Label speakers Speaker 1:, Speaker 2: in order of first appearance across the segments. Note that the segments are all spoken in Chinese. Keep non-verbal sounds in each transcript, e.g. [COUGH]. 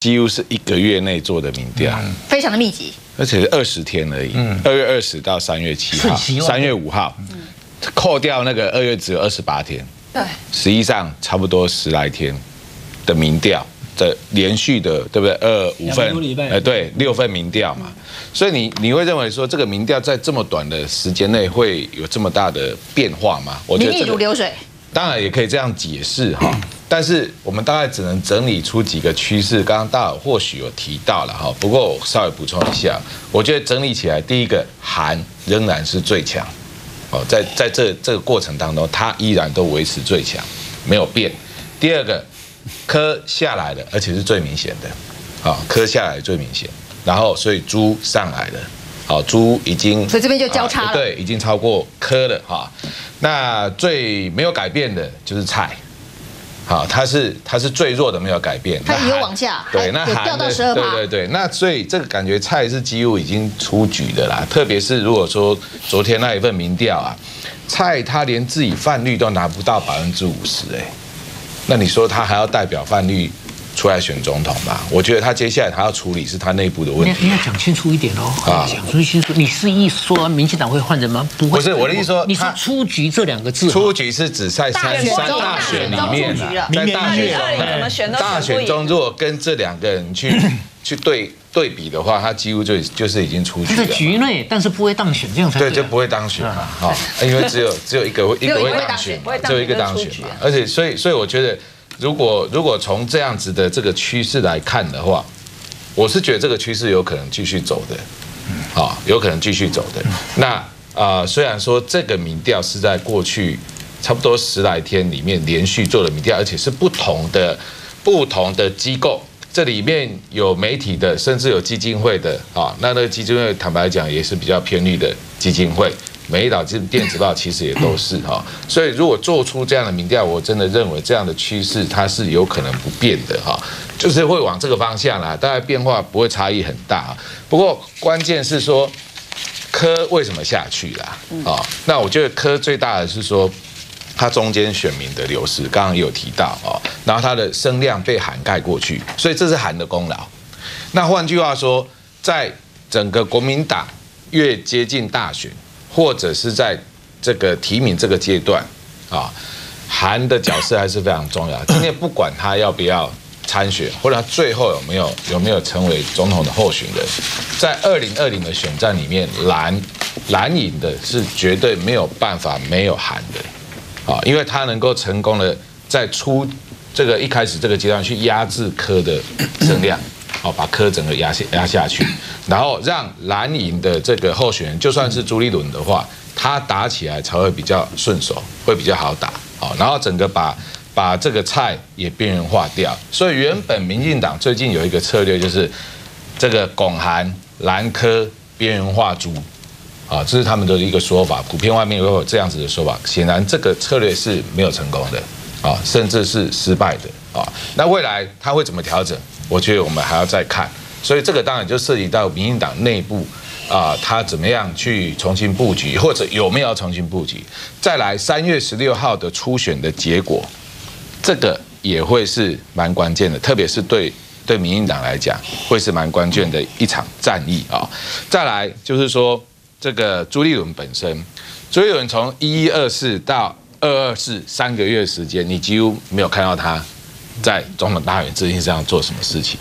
Speaker 1: 几乎是一个月内做的民调，
Speaker 2: 非常的密集，
Speaker 1: 而且是二十天而已。二月二十到三月七号，三月五号，扣掉那个二月只有二十八天，
Speaker 2: 对，
Speaker 1: 实际上差不多十来天的民调的连续的，对不对？二五份，
Speaker 3: 哎，
Speaker 1: 对，六份民调嘛。所以你你会认为说这个民调在这么短的时间内会有这么大的变化吗？
Speaker 2: 我觉得如流水。
Speaker 1: 当然也可以这样解释哈，但是我们大概只能整理出几个趋势。刚刚大佬或许有提到了哈，不过我稍微补充一下，我觉得整理起来，第一个韩仍然是最强，哦，在在这这个过程当中，它依然都维持最强，没有变。第二个科下来了，而且是最明显的，啊，科下来最明显，然后所以猪上来了。好，猪已经，
Speaker 2: 所以这边就交叉了，
Speaker 1: 对，已经超过科了哈。那最没有改变的就是菜，好，它是它是最弱的，没有改变，
Speaker 2: 它也有往下，
Speaker 1: 对，那
Speaker 2: 掉到十二
Speaker 1: 对对对，那所以这个感觉菜是几乎已经出局的啦。特别是如果说昨天那一份民调啊，菜它连自己泛率都拿不到百分之五十，哎，那你说它还要代表泛率？出来选总统吧，我觉得他接下来他要处理是他内部的问题。
Speaker 3: 你要讲清楚一点哦，啊，讲清楚。你是意说民进党会换人吗？
Speaker 1: 不会，不是我的意思说，
Speaker 3: 你是出局这两个字。
Speaker 1: 出局是指在三三大选里面在大选大选中，如果跟这两个人去 [COUGHS] 去对对比的话，他几乎就就是已经出局了。
Speaker 3: 在局内，但是不会当选，这样才对，
Speaker 1: 就不会当选嘛，哈，因为只有只有一个一个会当选，只有一个当选嘛，而且所以所以我觉得。如果如果从这样子的这个趋势来看的话，我是觉得这个趋势有可能继续走的，啊，有可能继续走的。那啊，虽然说这个民调是在过去差不多十来天里面连续做的民调，而且是不同的不同的机构，这里面有媒体的，甚至有基金会的啊。那那个基金会坦白讲也是比较偏绿的基金会。每一岛电电子报其实也都是哈，所以如果做出这样的民调，我真的认为这样的趋势它是有可能不变的哈，就是会往这个方向啦，大概变化不会差异很大。不过关键是说科为什么下去啦？啊，那我觉得科最大的是说它中间选民的流失，刚刚有提到哦，然后它的声量被涵盖过去，所以这是韩的功劳。那换句话说，在整个国民党越接近大选。或者是在这个提名这个阶段，啊，韩的角色还是非常重要。[COUGHS] 今天不管他要不要参选，或者他最后有没有有没有成为总统的候选人，在二零二零的选战里面，蓝蓝营的是绝对没有办法没有韩的，啊，因为他能够成功的在出这个一开始这个阶段去压制科的声量。好，把柯整个压下压下去，然后让蓝营的这个候选人，就算是朱立伦的话，他打起来才会比较顺手，会比较好打。好，然后整个把把这个菜也边缘化掉。所以原本民进党最近有一个策略，就是这个拱韩蓝科边缘化猪，啊，这是他们的一个说法。普遍外面也有这样子的说法。显然这个策略是没有成功的，啊，甚至是失败的，啊。那未来他会怎么调整？我觉得我们还要再看，所以这个当然就涉及到民进党内部啊，他怎么样去重新布局，或者有没有要重新布局。再来三月十六号的初选的结果，这个也会是蛮关键的，特别是对对民进党来讲，会是蛮关键的一场战役啊。再来就是说，这个朱立伦本身，朱立伦从一一二四到二二四三个月时间，你几乎没有看到他。在总统大选之前这样做什么事情，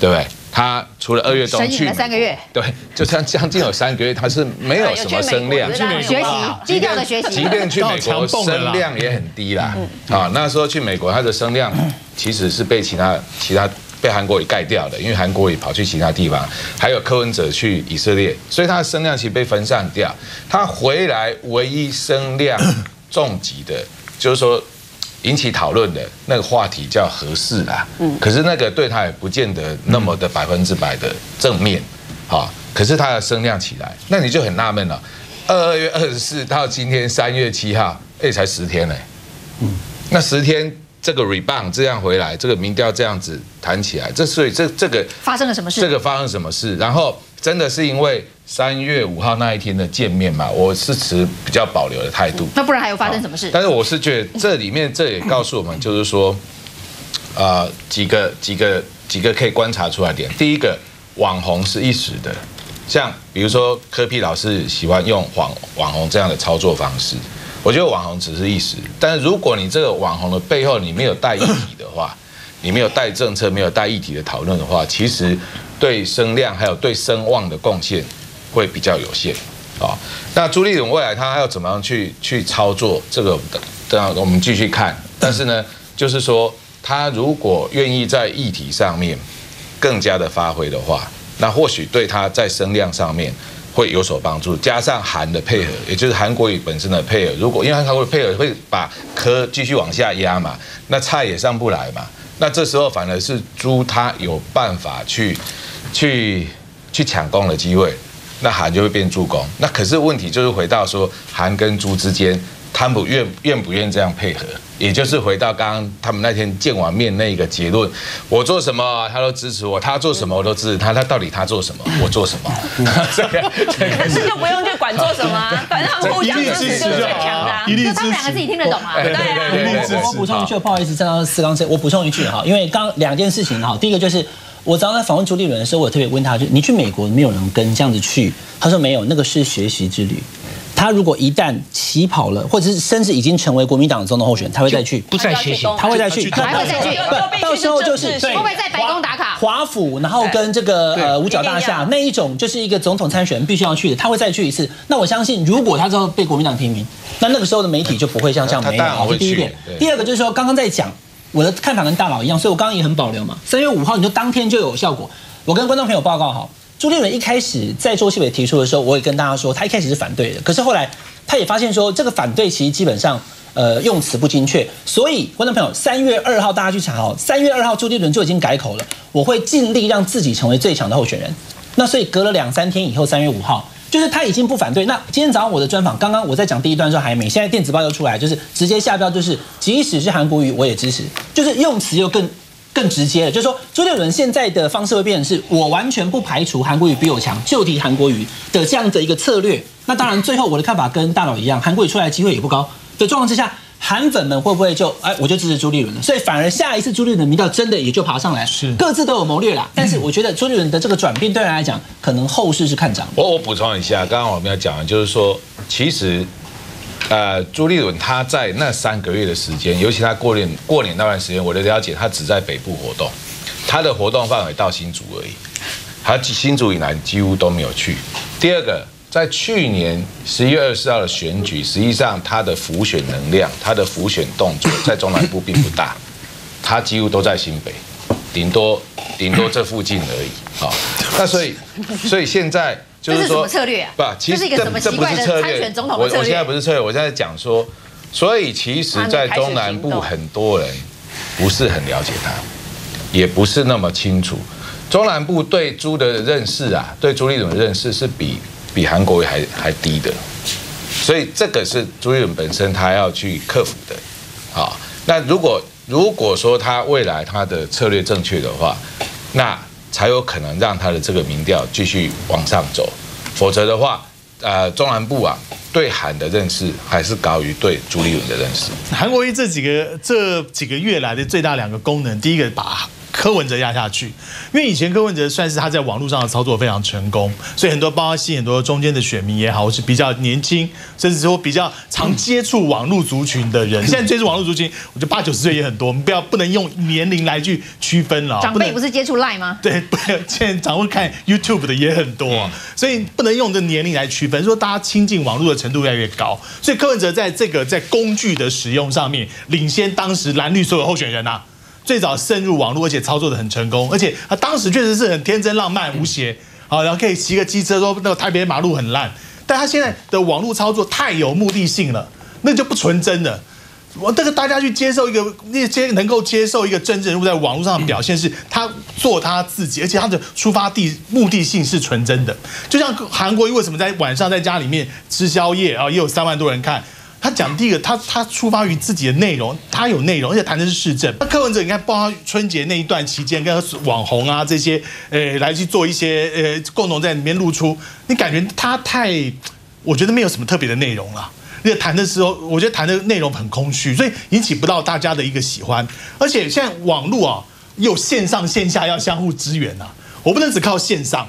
Speaker 1: 对不对？他除了二月中去
Speaker 2: 三个月，
Speaker 1: 对，就像将近有三个月，他是没有什么 [LAUGHS] 声量，
Speaker 2: 学习低调的学习，
Speaker 1: 即便去美国声量也很低啦。啊，那时候去美国，他的声量其实是被其他其他被韩国给盖掉的，因为韩国也跑去其他地方，还有柯文哲去以色列，所以他的声量其实被分散掉。他回来唯一声量 [COUGHS] 重疾的，就是说。引起讨论的那个话题叫合适啦，嗯，可是那个对他也不见得那么的百分之百的正面，好，可是他的声量起来，那你就很纳闷了，二二月二十四到今天三月七号，哎，才十天呢，嗯，那十天这个 rebound 这样回来，这个民调这样子弹起来，这所以这这个
Speaker 2: 发生了什么事？
Speaker 1: 这个发生什么事？然后真的是因为。三月五号那一天的见面嘛，我是持比较保留的态度。
Speaker 2: 那不然还有发生什么事？
Speaker 1: 但是我是觉得这里面这也告诉我们，就是说，啊，几个几个几个可以观察出来点。第一个，网红是一时的，像比如说科皮老师喜欢用网网红这样的操作方式，我觉得网红只是一时，但是如果你这个网红的背后你没有带议题的话，你没有带政策，没有带议题的讨论的话，其实对声量还有对声望的贡献会比较有限啊。那朱立伦未来他要怎么样去去操作这个？等下我们继续看。但是呢，就是说他如果愿意在议题上面更加的发挥的话，那或许对他在声量上面会有所帮助。加上韩的配合，也就是韩国语本身的配合，如果因为韩国的配合会把科继续往下压嘛，那菜也上不来嘛。那这时候反而是猪它有办法去去去抢攻的机会，那韩就会变助攻。那可是问题就是回到说韩跟猪之间，他们愿愿不愿意这样配合？也就是回到刚刚他们那天见完面那个结论，我做什么他都支持我，他做什么我都支持他。他到底他做什么，我做什么？[LAUGHS]
Speaker 4: 这个可是就不用去管做什么，反正他们互相支持就是最强的。
Speaker 2: 就他们两个自己听得懂啊？
Speaker 4: 对啊。
Speaker 5: 我补充一句，不好意思，站到四刚这，我补充一句哈，因为刚两件事情哈，第一个就是我早上在访问朱立伦的时候，我特别问他，就你去美国没有人跟这样子去，他说没有，那个是学习之旅。他如果一旦起跑了，或者是甚至已经成为国民党的总统候选人，他会再去，
Speaker 3: 不再学习，
Speaker 5: 他会再去，
Speaker 2: 还会再去，
Speaker 5: 到时候就是
Speaker 2: 会不会在白宫打卡？
Speaker 5: 华府，然后跟这个呃五角大厦那一种，就是一个总统参选人必须要去的，他会再去一次。那我相信，如果他之后被国民党提名，那那个时候的媒体就不会像这样没有。好，这第一点。第二个就是说，刚刚在讲我的看法跟大佬一样，所以我刚刚也很保留嘛。三月五号你就当天就有效果。我跟观众朋友报告好，朱立伦一开始在周锡伟提出的时候，我也跟大家说，他一开始是反对的，可是后来。他也发现说，这个反对其实基本上，呃，用词不精确。所以，观众朋友，三月二号大家去查哦，三月二号朱立伦就已经改口了，我会尽力让自己成为最强的候选人。那所以隔了两三天以后，三月五号，就是他已经不反对。那今天早上我的专访，刚刚我在讲第一段时候还没，现在电子报又出来，就是直接下标，就是即使是韩国瑜我也支持，就是用词又更。更直接的，就是说朱立伦现在的方式会变成是，我完全不排除韩国瑜比我强，就提韩国瑜的这样的一个策略。那当然，最后我的看法跟大佬一样，韩国瑜出来的机会也不高的状况之下，韩粉们会不会就哎，我就支持朱立伦了？所以反而下一次朱立伦民调真的也就爬上来，
Speaker 3: 是
Speaker 5: 各自都有谋略啦。但是我觉得朱立伦的这个转变对人来讲，可能后市是看涨。
Speaker 1: 我我补充一下，刚刚我们要讲的就是说，其实。呃，朱立伦他在那三个月的时间，尤其他过年过年那段时间，我的了解，他只在北部活动，他的活动范围到新竹而已，他新竹以南几乎都没有去。第二个，在去年十一月二十四号的选举，实际上他的浮选能量，他的浮选动作 [COUGHS] 在中南部并不大，他几乎都在新北，顶多顶多这附近而已。好，那所以所以现在。
Speaker 2: 这是什么策略啊？
Speaker 1: 不，其实这这不是策略。我我现在不是策略，我现在讲说，所以其实，在中南部很多人不是很了解他，也不是那么清楚。中南部对朱的认识啊，对朱立伦的认识是比比韩国还还低的，所以这个是朱立伦本身他要去克服的。好，那如果如果说他未来他的策略正确的话，那。才有可能让他的这个民调继续往上走，否则的话，呃，中南部啊，对韩的认识还是高于对朱立伦的认识。
Speaker 6: 韩国瑜这几个这几个月来的最大两个功能，第一个把。柯文哲压下去，因为以前柯文哲算是他在网络上的操作非常成功，所以很多包括吸引很多中间的选民也好，或是比较年轻，甚至说比较常接触网络族群的人。现在接触网络族群，我觉得八九十岁也很多，我们不要不能用年龄来去区分了。
Speaker 2: 长辈不是接触赖吗？
Speaker 6: 对，不现在长辈看 YouTube 的也很多，所以不能用这年龄来区分。说大家亲近网络的程度越来越高，所以柯文哲在这个在工具的使用上面领先当时蓝绿所有候选人呐。最早渗入网络，而且操作的很成功，而且他当时确实是很天真浪漫无邪，好，然后可以骑个机车说那个台北马路很烂，但他现在的网络操作太有目的性了，那就不纯真了。我这个大家去接受一个那些能够接受一个真正人物在网络上的表现，是他做他自己，而且他的出发地目的性是纯真的。就像韩国为什么在晚上在家里面吃宵夜啊，也有三万多人看。他讲第一个，他他出发于自己的内容，他有内容，而且谈的是市政。那柯文哲，你看，包括春节那一段期间，跟网红啊这些，呃，来去做一些呃，共同在里面露出，你感觉他太，我觉得没有什么特别的内容了。那谈的时候，我觉得谈的内容很空虚，所以引起不到大家的一个喜欢。而且现在网络啊，有线上线下要相互支援呐，我不能只靠线上。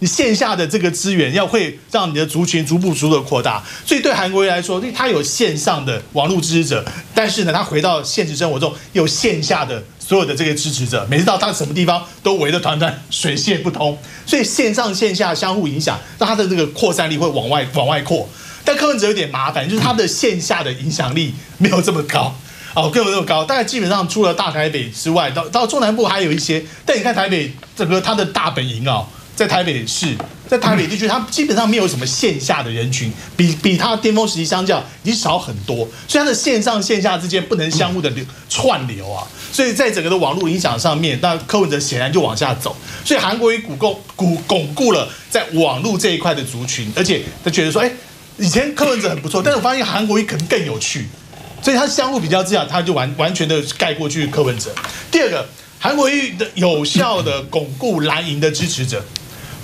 Speaker 6: 你线下的这个资源要会让你的族群逐步逐步的扩大，所以对韩国瑜来说，他有线上的网络支持者，但是呢，他回到现实生活中有线下的所有的这个支持者，每次到他什么地方都围得团团水泄不通，所以线上线下相互影响，让他的这个扩散力会往外往外扩。但柯文哲有点麻烦，就是他的线下的影响力没有这么高，哦，没有那么高，大概基本上除了大台北之外，到到中南部还有一些，但你看台北整个他的大本营啊。在台北市，在台北地区，它基本上没有什么线下的人群，比比它巅峰时期相较已经少很多，所以它的线上线下之间不能相互的流串流啊，所以在整个的网络影响上面，那柯文哲显然就往下走，所以韩国瑜巩固巩巩固了在网络这一块的族群，而且他觉得说，哎，以前柯文哲很不错，但是我发现韩国瑜可能更有趣，所以他相互比较之下，他就完完全的盖过去柯文哲。第二个，韩国瑜的有效的巩固蓝营的支持者。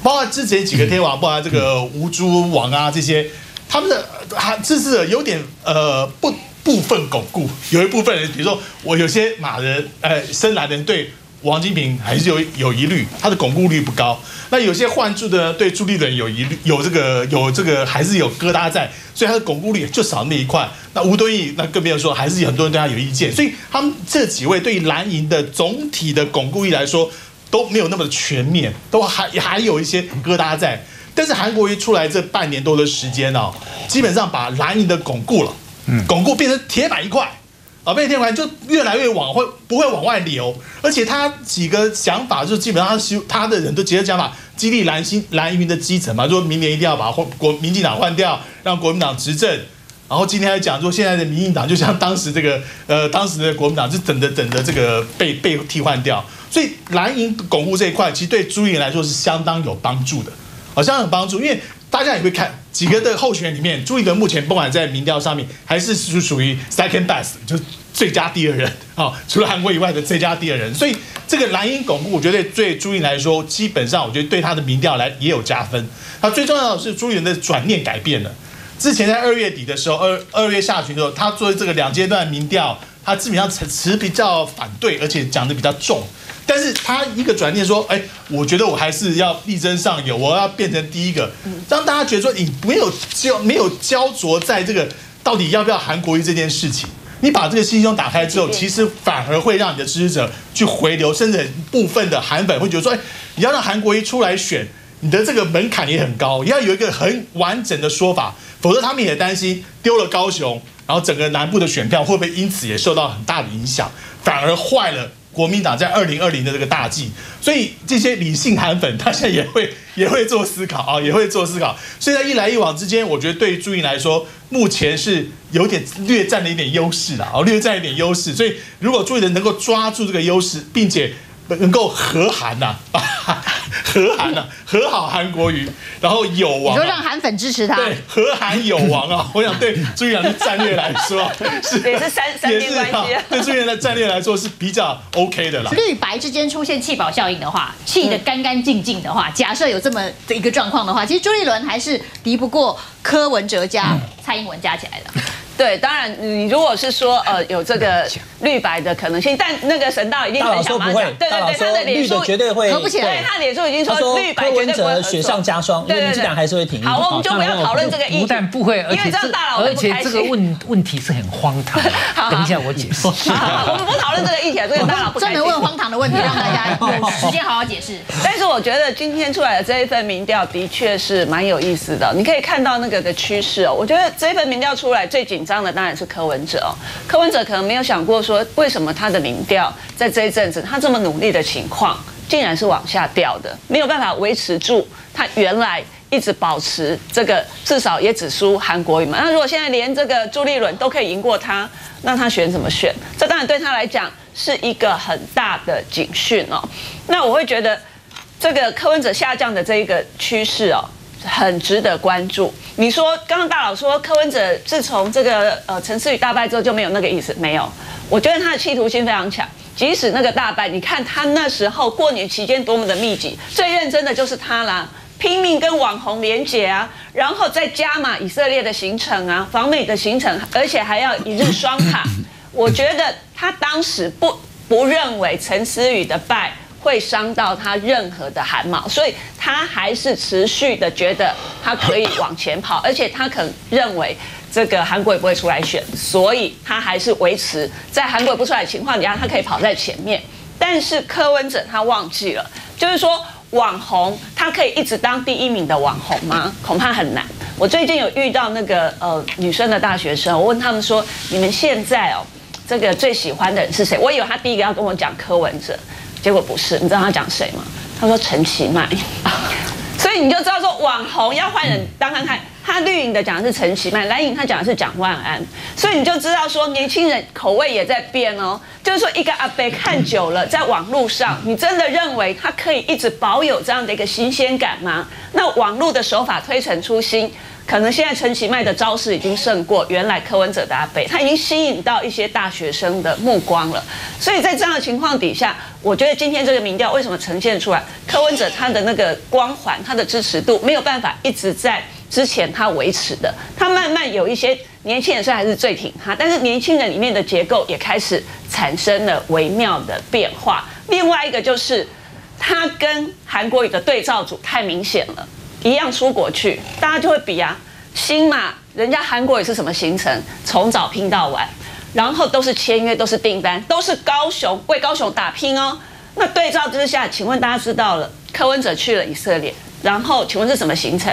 Speaker 6: 包括之前几个天王，包括这个吴珠王啊，这些他们的还这是有点呃不部分巩固，有一部分人，比如说我有些马人，呃深蓝人对王金平还是有有疑虑，他的巩固率不高。那有些换注的对朱立伦有疑虑，有这个有这个还是有疙瘩在，所以他的巩固率就少那一块。那吴敦义那更不用说，还是有很多人对他有意见，所以他们这几位对蓝营的总体的巩固力来说。都没有那么的全面，都还还有一些疙瘩在。但是韩国瑜出来这半年多的时间哦，基本上把蓝营的巩固了，嗯，巩固变成铁板一块，啊，变成铁板就越来越往会不会往外流。而且他几个想法就基本上是他的人都直接讲法，激励蓝心蓝营的基层嘛，说明年一定要把换国民进党换掉，让国民党执政。然后今天还讲说，现在的民进党就像当时这个呃当时的国民党，就等着等着这个被被替换掉。所以蓝营巩固这一块，其实对朱立伦来说是相当有帮助的，好相当有帮助。因为大家也会看几个的候选人里面，朱立伦目前不管在民调上面，还是属属于 second best，就最佳第二人啊，[LAUGHS] 除了韩国以外的最佳第二人。所以这个蓝营巩固，我觉得对朱立伦来说，基本上我觉得对他的民调来也有加分。他最重要的是朱立伦的转念改变了。之前在二月底的时候，二二月下旬的时候，他做这个两阶段民调，他基本上词词比较反对，而且讲的比较重。但是他一个转念说，哎，我觉得我还是要力争上游，我要变成第一个，让大家觉得说你没有焦没有焦灼在这个到底要不要韩国瑜这件事情，你把这个心胸打开之后，其实反而会让你的支持者去回流，甚至部分的韩粉会觉得说，哎，你要让韩国瑜出来选，你的这个门槛也很高，你要有一个很完整的说法，否则他们也担心丢了高雄，然后整个南部的选票会不会因此也受到很大的影响，反而坏了。国民党在二零二零的这个大计，所以这些理性韩粉，[LAUGHS] 他现在也会也会做思考啊，也会做思考。所以在一来一往之间，我觉得对于朱茵来说，目前是有点略占了一点优势的啊，略占一点优势。所以如果朱茵能够抓住这个优势，并且能够和韩呐啊。[LAUGHS] [LAUGHS] 和韩呐，和好韩国瑜，然后有王，
Speaker 2: 你说让韩粉支持他，
Speaker 6: 对，和韩有王啊！[LAUGHS] 我想对朱元的战略来说，[LAUGHS]
Speaker 4: 是也是三三边关系，
Speaker 6: 对朱元的战略来说是比较 OK 的啦。
Speaker 2: 绿白之间出现弃保效应的话，气的干干净净的话，假设有这么的一个状况的话，其实朱立伦还是敌不过柯文哲加蔡英文加起来的。
Speaker 4: 对，当然，你如果是说呃有这个绿白的可能性，但那个神道一定很想
Speaker 5: 马讲，
Speaker 4: 对对对，他的脸书
Speaker 5: 绝对会
Speaker 2: 合不起来，
Speaker 4: 他脸书已经说绿白绝对不会
Speaker 5: 雪上加霜，对对对，还是会停。
Speaker 4: 好，我们就不要讨论这个议题，
Speaker 3: 不但不会，
Speaker 4: 因为这样大佬
Speaker 3: 而且这个问问题是很荒唐。等一下我解释。
Speaker 4: 我们不讨论这个议题，这个大佬不
Speaker 2: 专门问荒唐的问题，让大家有时间好好解释。
Speaker 4: 但是我觉得今天出来的这一份民调的确是蛮有意思的，你可以看到那个的趋势哦。我觉得这一份民调出来最紧张的当然是。柯文哲哦，柯文哲可能没有想过说，为什么他的民调在这一阵子他这么努力的情况，竟然是往下掉的，没有办法维持住他原来一直保持这个，至少也只输韩国瑜嘛。那如果现在连这个朱立伦都可以赢过他，那他选怎么选？这当然对他来讲是一个很大的警讯哦。那我会觉得这个柯文哲下降的这一个趋势哦。很值得关注。你说刚刚大佬说柯文哲自从这个呃陈思宇大败之后就没有那个意思，没有。我觉得他的企图心非常强。即使那个大败，你看他那时候过年期间多么的密集，最认真的就是他啦，拼命跟网红连结啊，然后再加码以色列的行程啊，访美的行程，而且还要一日双卡。[LAUGHS] 我觉得他当时不不认为陈思宇的败会伤到他任何的汗毛，所以他还是持续的觉得他可以往前跑，而且他可能认为这个韩国也不会出来选，所以他还是维持在韩国不出来的情况底下，他可以跑在前面。但是柯文哲他忘记了，就是说网红他可以一直当第一名的网红吗？恐怕很难。我最近有遇到那个呃女生的大学生，我问他们说：你们现在哦，这个最喜欢的人是谁？我以为他第一个要跟我讲柯文哲，结果不是。你知道他讲谁吗？他说陈其迈。[LAUGHS] 所以你就知道说网红要换人当看看。他绿营的讲的是陈其迈，蓝营他讲的是蒋万安，所以你就知道说年轻人口味也在变哦。就是说一个阿伯看久了，在网络上，你真的认为他可以一直保有这样的一个新鲜感吗？那网络的手法推陈出新，可能现在陈其迈的招式已经胜过原来柯文哲的阿伯，他已经吸引到一些大学生的目光了。所以在这样的情况底下，我觉得今天这个民调为什么呈现出来，柯文哲他的那个光环，他的支持度没有办法一直在。之前他维持的，他慢慢有一些年轻人虽然还是最挺他，但是年轻人里面的结构也开始产生了微妙的变化。另外一个就是他跟韩国语的对照组太明显了，一样出国去，大家就会比啊，新马人家韩国语是什么行程，从早拼到晚，然后都是签约，都是订单，都是高雄为高雄打拼哦。那对照之下，请问大家知道了，柯文哲去了以色列，然后请问是什么行程？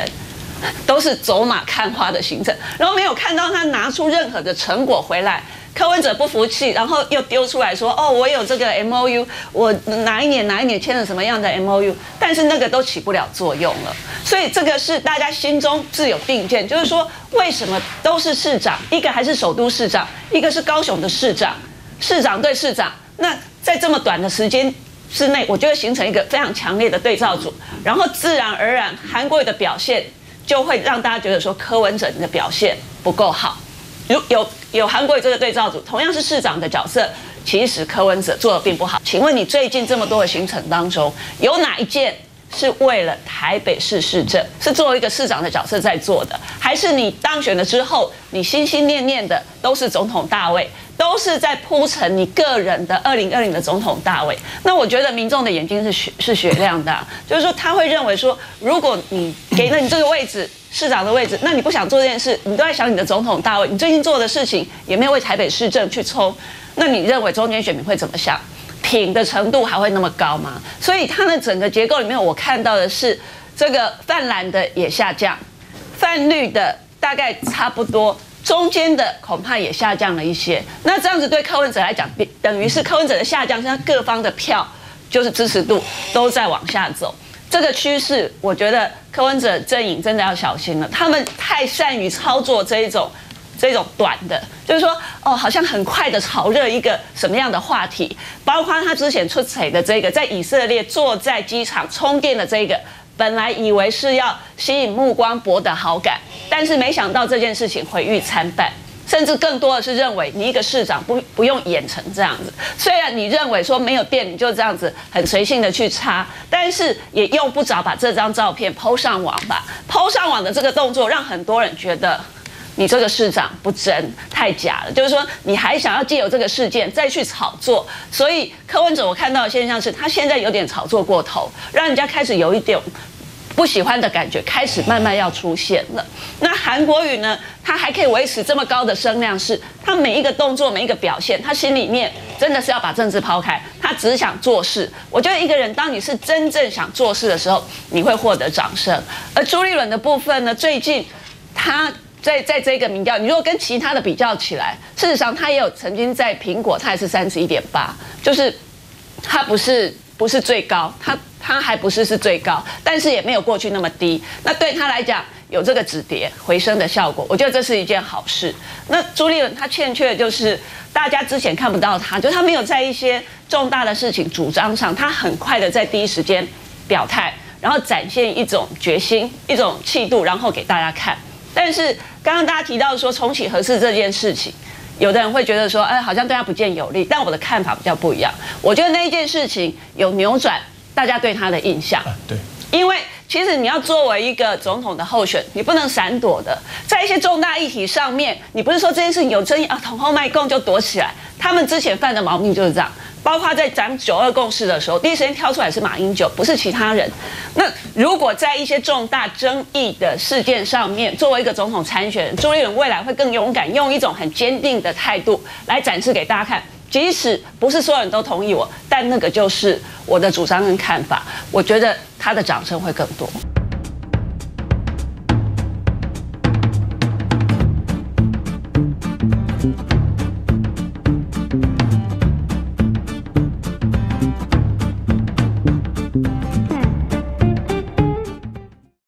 Speaker 4: 都是走马看花的行程，然后没有看到他拿出任何的成果回来。柯文哲不服气，然后又丢出来说：“哦，我有这个 M O U，我哪一年哪一年签了什么样的 M O U？但是那个都起不了作用了。所以这个是大家心中自有定见，就是说为什么都是市长，一个还是首都市长，一个是高雄的市长，市长对市长，那在这么短的时间之内，我觉得形成一个非常强烈的对照组，然后自然而然韩国的表现。”就会让大家觉得说柯文哲你的表现不够好。如有有韩国这个对照组，同样是市长的角色，其实柯文哲做的并不好。请问你最近这么多的行程当中，有哪一件是为了台北市市政，是作为一个市长的角色在做的，还是你当选了之后，你心心念念的都是总统大位？都是在铺陈你个人的二零二零的总统大位。那我觉得民众的眼睛是雪是雪亮的，就是说他会认为说，如果你给了你这个位置，市长的位置，那你不想做这件事，你都在想你的总统大位，你最近做的事情也没有为台北市政去冲，那你认为中间选民会怎么想？品的程度还会那么高吗？所以它的整个结构里面，我看到的是这个泛蓝的也下降，泛绿的大概差不多。中间的恐怕也下降了一些，那这样子对柯文哲来讲，等于是柯文哲的下降，像各方的票就是支持度都在往下走。这个趋势，我觉得柯文哲阵营真的要小心了，他们太善于操作这一种这种短的，就是说哦，好像很快的炒热一个什么样的话题，包括他之前出彩的这个在以色列坐在机场充电的这个。本来以为是要吸引目光博得好感，但是没想到这件事情毁誉参半，甚至更多的是认为你一个市长不不用演成这样子。虽然你认为说没有电你就这样子很随性的去插，但是也用不着把这张照片抛上网吧。抛上网的这个动作让很多人觉得你这个市长不真，太假了。就是说你还想要借由这个事件再去炒作，所以柯文哲我看到的现象是他现在有点炒作过头，让人家开始有一点。不喜欢的感觉开始慢慢要出现了。那韩国语呢？他还可以维持这么高的声量，是他每一个动作、每一个表现，他心里面真的是要把政治抛开，他只想做事。我觉得一个人，当你是真正想做事的时候，你会获得掌声。而朱立伦的部分呢？最近他在在这个民调，你如果跟其他的比较起来，事实上他也有曾经在苹果，他也是三十一点八，就是他不是不是最高，他。它还不是是最高，但是也没有过去那么低。那对他来讲，有这个止跌回升的效果，我觉得这是一件好事。那朱立伦他欠缺的就是大家之前看不到他，就他没有在一些重大的事情主张上，他很快的在第一时间表态，然后展现一种决心、一种气度，然后给大家看。但是刚刚大家提到说重启合适这件事情，有的人会觉得说，哎，好像对他不见有利。但我的看法比较不一样，我觉得那一件事情有扭转。大家对他的印象，
Speaker 6: 对，
Speaker 4: 因为其实你要作为一个总统的候选，你不能闪躲的，在一些重大议题上面，你不是说这件事情有争议啊，捅后卖供就躲起来。他们之前犯的毛病就是这样，包括在讲九二共识的时候，第一时间挑出来是马英九，不是其他人。那如果在一些重大争议的事件上面，作为一个总统参选人，朱立伦未来会更勇敢，用一种很坚定的态度来展示给大家看。即使不是所有人都同意我，但那个就是我的主张跟看法。我觉得他的掌声会更多。